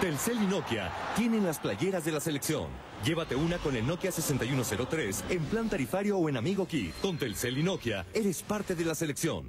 Telcel y Nokia tienen las playeras de la selección. Llévate una con el Nokia 6103 en plan tarifario o en Amigo Kit. Con Telcel y Nokia eres parte de la selección.